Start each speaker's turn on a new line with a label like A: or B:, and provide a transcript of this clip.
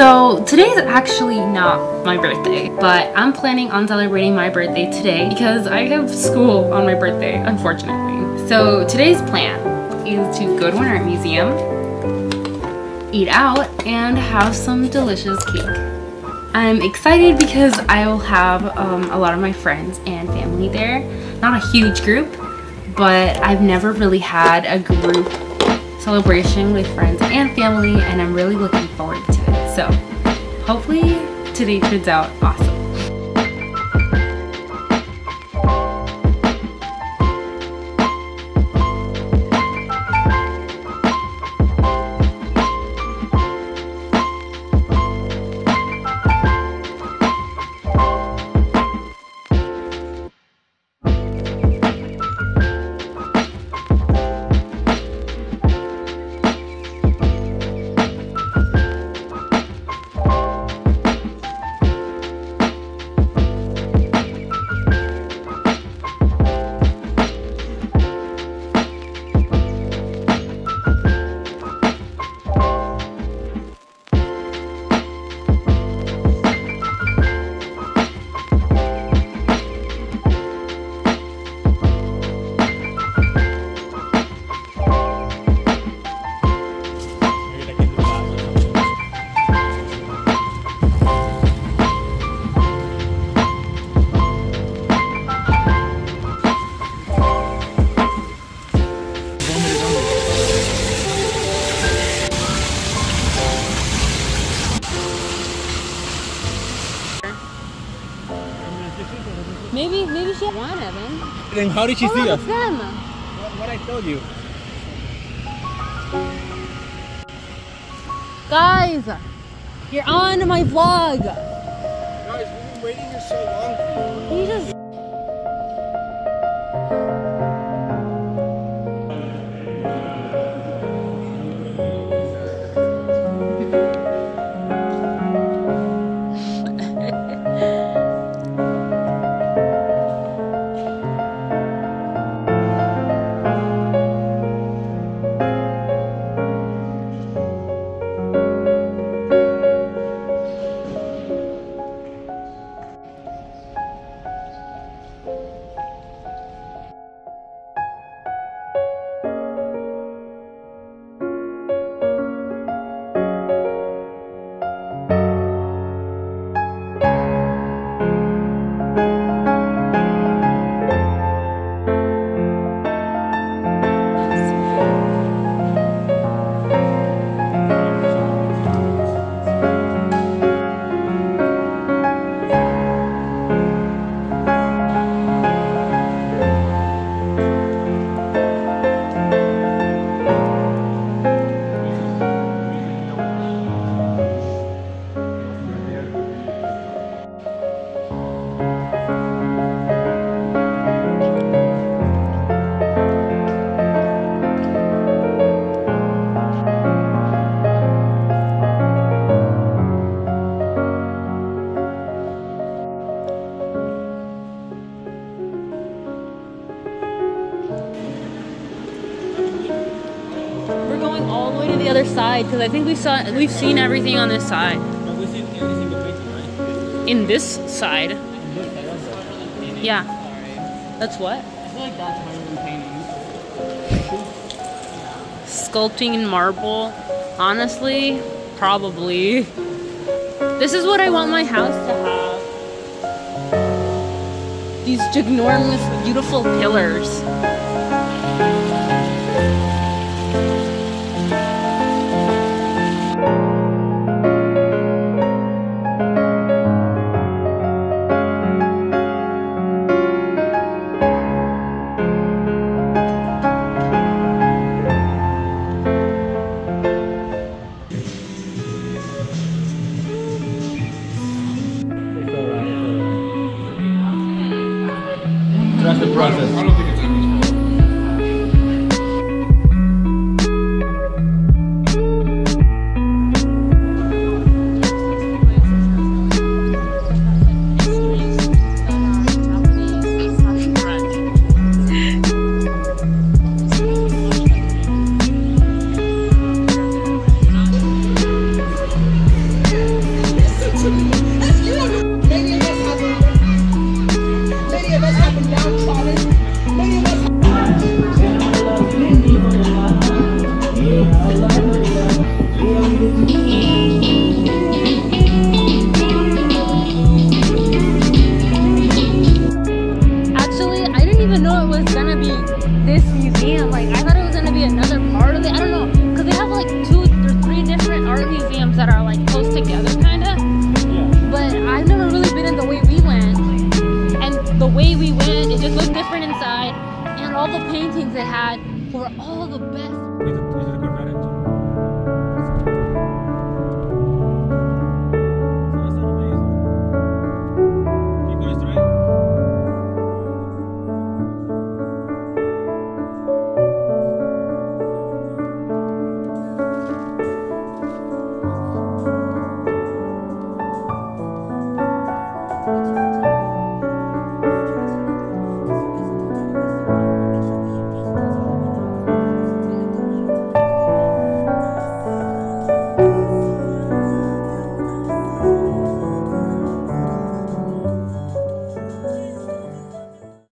A: So today is actually not my birthday, but I'm planning on celebrating my birthday today because I have school on my birthday, unfortunately. So today's plan is to go to an art museum, eat out, and have some delicious cake. I'm excited because I will have um, a lot of my friends and family there. Not a huge group, but I've never really had a group celebration with friends and family and I'm really looking forward to it. So hopefully today turns out awesome. Maybe, maybe she one of them.
B: Then how did she see us?
A: them.
B: What, what I told you?
A: Guys, you're on my vlog.
B: Guys, we've been waiting here so long.
A: You just going all the way to the other side because I think we saw we've seen everything on this side. In this side. Yeah. That's what? Sculpting in marble. Honestly, probably. This is what I want my house to have. These ginormous, beautiful pillars. and all the paintings they had were all the best.